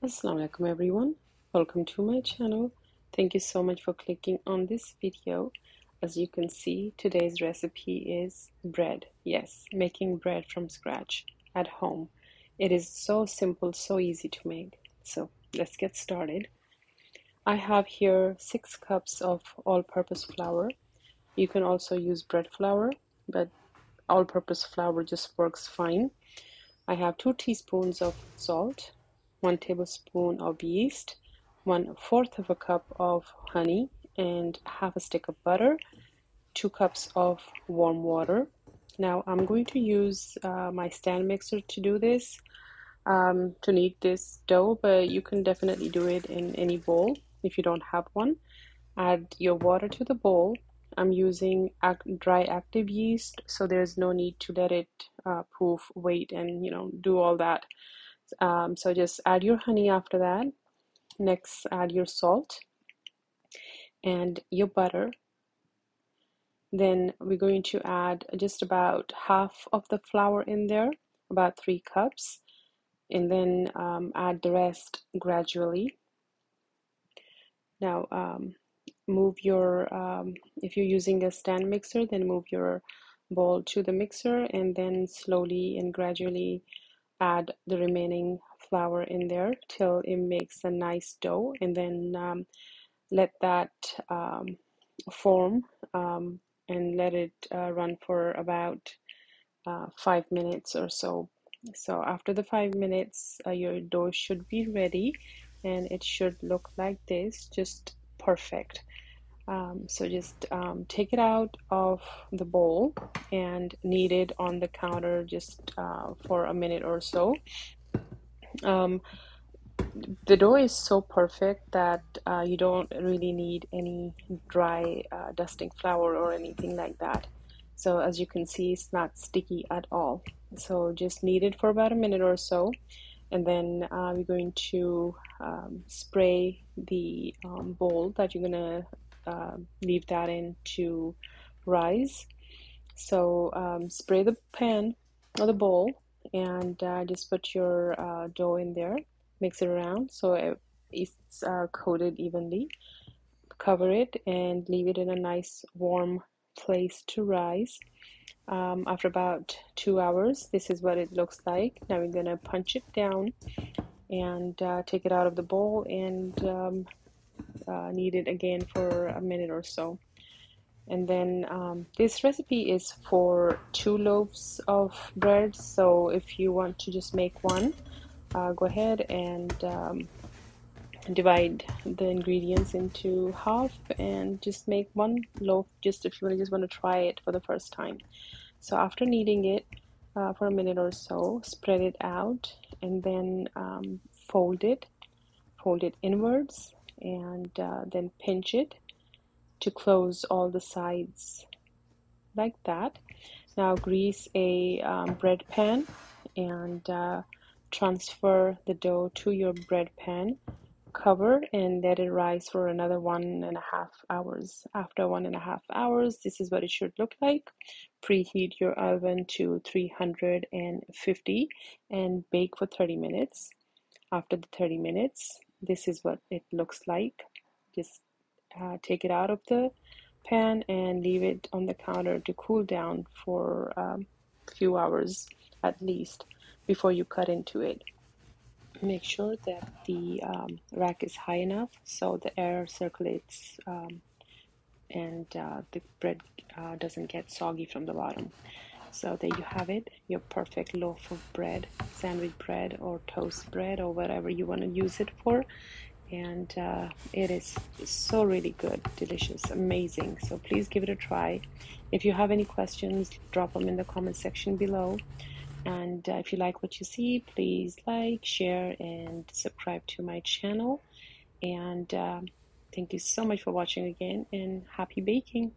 Assalamu alaikum everyone. Welcome to my channel. Thank you so much for clicking on this video. As you can see, today's recipe is bread. Yes, making bread from scratch at home. It is so simple, so easy to make. So let's get started. I have here six cups of all-purpose flour. You can also use bread flour, but all-purpose flour just works fine. I have two teaspoons of salt, 1 tablespoon of yeast, 1 fourth of a cup of honey, and half a stick of butter, 2 cups of warm water. Now I'm going to use uh, my stand mixer to do this, um, to knead this dough, but you can definitely do it in any bowl if you don't have one. Add your water to the bowl. I'm using dry active yeast, so there's no need to let it uh, poof, wait, and you know do all that. Um, so just add your honey after that. Next, add your salt and your butter. Then we're going to add just about half of the flour in there, about three cups, and then um, add the rest gradually. Now, um, move your, um, if you're using a stand mixer, then move your bowl to the mixer and then slowly and gradually add the remaining flour in there till it makes a nice dough and then um, let that um, form um, and let it uh, run for about uh, five minutes or so. So after the five minutes uh, your dough should be ready and it should look like this just perfect um, so just um, take it out of the bowl and knead it on the counter just uh, for a minute or so. Um, the dough is so perfect that uh, you don't really need any dry uh, dusting flour or anything like that. So as you can see, it's not sticky at all. So just knead it for about a minute or so. And then uh, we're going to um, spray the um, bowl that you're going to uh, leave that in to rise. So um, spray the pan or the bowl and uh, just put your uh, dough in there, mix it around so it, it's uh, coated evenly. Cover it and leave it in a nice warm place to rise. Um, after about two hours, this is what it looks like. Now we're gonna punch it down and uh, take it out of the bowl and um, uh, it again for a minute or so. And then um, this recipe is for two loaves of bread. So if you want to just make one, uh, go ahead and um, divide the ingredients into half and just make one loaf just if you really just want to try it for the first time. So after kneading it uh, for a minute or so, spread it out and then um, fold it, fold it inwards and uh, then pinch it to close all the sides like that. Now grease a um, bread pan and uh, transfer the dough to your bread pan. Cover and let it rise for another one and a half hours. After one and a half hours, this is what it should look like. Preheat your oven to 350 and bake for 30 minutes. After the 30 minutes, this is what it looks like. Just uh, take it out of the pan and leave it on the counter to cool down for a um, few hours at least before you cut into it. Make sure that the um, rack is high enough so the air circulates um, and uh, the bread uh, doesn't get soggy from the bottom so there you have it, your perfect loaf of bread, sandwich bread or toast bread or whatever you want to use it for. And uh, it is so really good, delicious, amazing. So please give it a try. If you have any questions, drop them in the comment section below. And uh, if you like what you see, please like, share, and subscribe to my channel. And uh, thank you so much for watching again, and happy baking!